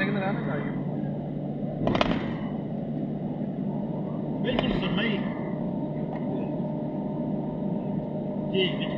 taking it out of me. Yeah.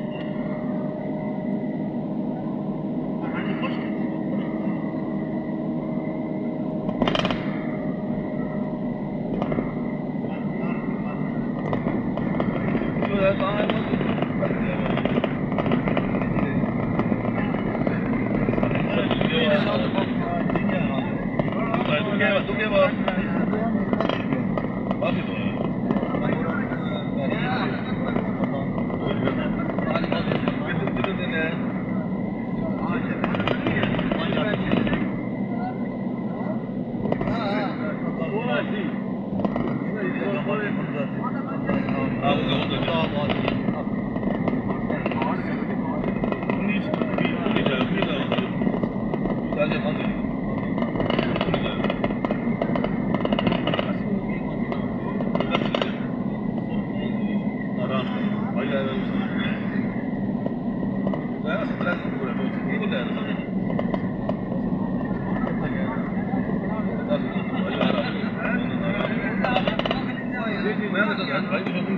Right?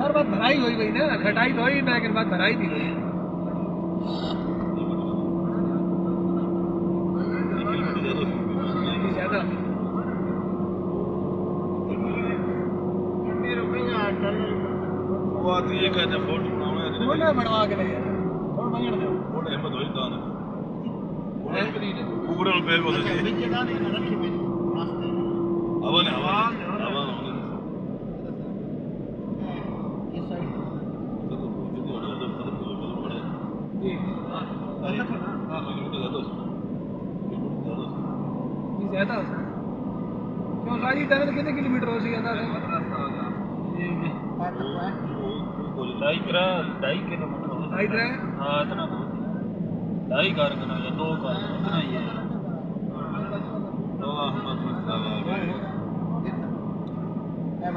Sir बात भराई हुई भाई ना खटाई तो हुई मैं बात भराई नहीं हुई वो आती है कहते फोटो बनाना है फोटो बनवा के ले फोटो मंगण दो फोटो हिम्मत होई दान पूरा पे वो रखी ಅವನೇ ಅವ ಅವ ज्यादा क्यों सारी टनल कितने किलोमीटर हो सी ज्यादा ढाई करा ढाई किलोमीटर ढाई हाँ इतना ढाई कार करना या दो कार इतना ही है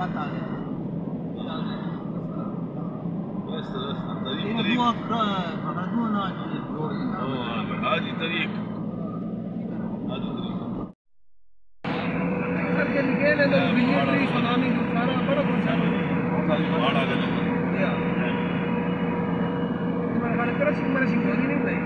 بات آ گیا۔ کرشن مرشن ہوگی نہیں بھائی۔